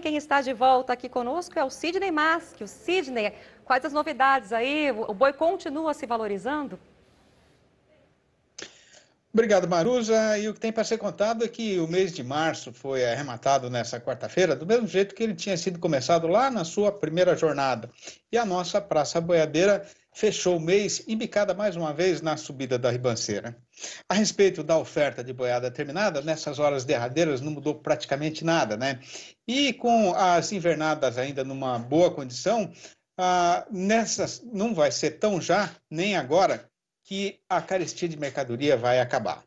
Quem está de volta aqui conosco é o Sidney Mask. O Sidney, quais as novidades aí? O boi continua se valorizando? Obrigado, Maruja. E o que tem para ser contado é que o mês de março foi arrematado nessa quarta-feira, do mesmo jeito que ele tinha sido começado lá na sua primeira jornada. E a nossa Praça Boiadeira fechou o mês embicada mais uma vez na subida da ribanceira. A respeito da oferta de boiada terminada, nessas horas derradeiras não mudou praticamente nada, né? E com as invernadas ainda numa boa condição, ah, nessas não vai ser tão já, nem agora, que a carestia de mercadoria vai acabar.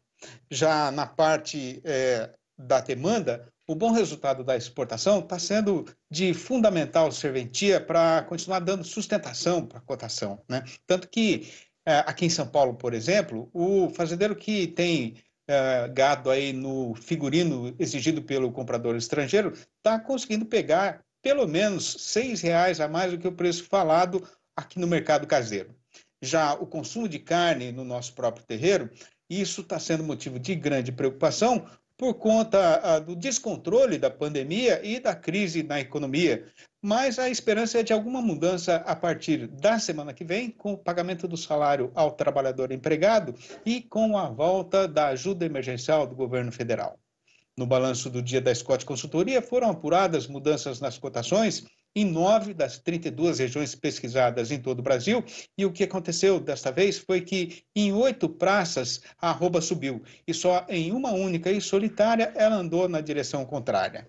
Já na parte é, da demanda, o bom resultado da exportação está sendo de fundamental serventia para continuar dando sustentação para a cotação. Né? Tanto que é, aqui em São Paulo, por exemplo, o fazendeiro que tem é, gado aí no figurino exigido pelo comprador estrangeiro está conseguindo pegar pelo menos seis reais a mais do que o preço falado aqui no mercado caseiro. Já o consumo de carne no nosso próprio terreiro, isso está sendo motivo de grande preocupação por conta ah, do descontrole da pandemia e da crise na economia. Mas a esperança é de alguma mudança a partir da semana que vem, com o pagamento do salário ao trabalhador empregado e com a volta da ajuda emergencial do governo federal. No balanço do dia da Scott Consultoria, foram apuradas mudanças nas cotações em nove das 32 regiões pesquisadas em todo o Brasil. E o que aconteceu desta vez foi que em oito praças a arroba subiu e só em uma única e solitária ela andou na direção contrária.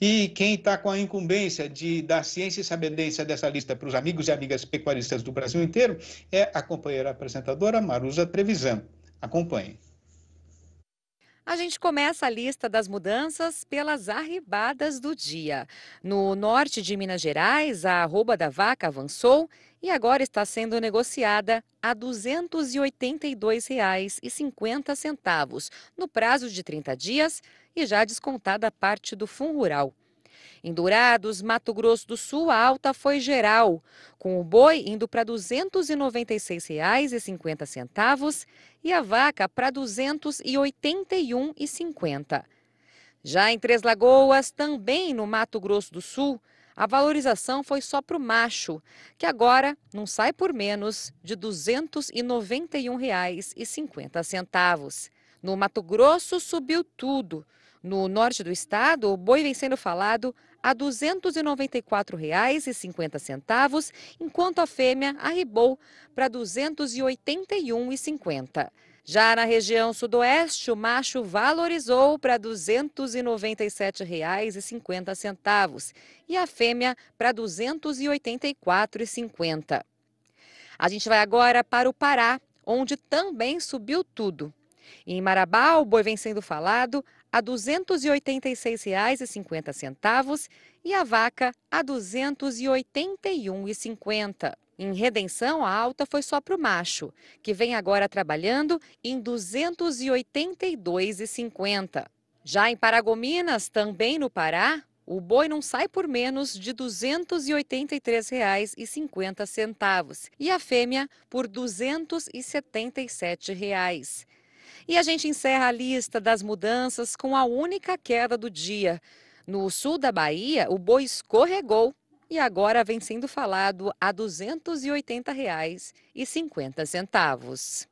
E quem está com a incumbência de dar ciência e sabedência dessa lista para os amigos e amigas pecuaristas do Brasil inteiro é a companheira apresentadora Marusa Trevisan. Acompanhe. A gente começa a lista das mudanças pelas arribadas do dia. No norte de Minas Gerais, a arroba da vaca avançou e agora está sendo negociada a R$ 282,50 no prazo de 30 dias e já descontada parte do fundo rural. Em Dourados, Mato Grosso do Sul, a alta foi geral, com o boi indo para R$ 296,50 e a vaca para R$ 281,50. Já em Três Lagoas, também no Mato Grosso do Sul, a valorização foi só para o macho, que agora não sai por menos de R$ 291,50. No Mato Grosso subiu tudo. No norte do estado, o boi vem sendo falado a R$ 294,50, enquanto a fêmea arribou para R$ 281,50. Já na região sudoeste, o macho valorizou para R$ 297,50 e a fêmea para R$ 284,50. A gente vai agora para o Pará, onde também subiu tudo. Em Marabá, o boi vem sendo falado a R$ 286,50 e a vaca a R$ 281,50. Em Redenção, a alta foi só para o macho, que vem agora trabalhando em R$ 282,50. Já em Paragominas, também no Pará, o boi não sai por menos de R$ 283,50 e a fêmea por 277 reais. E a gente encerra a lista das mudanças com a única queda do dia. No sul da Bahia, o boi escorregou e agora vem sendo falado a R$ 280,50.